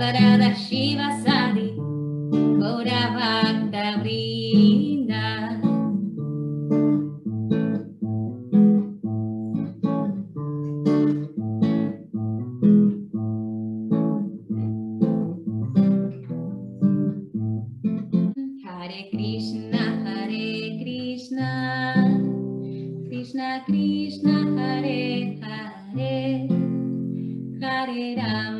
Radharada Shiva Sadi. Gaura Bhakta Vrinda. Hare Krishna Hare Krishna. Krishna Krishna Hare Hare. Hare Rama.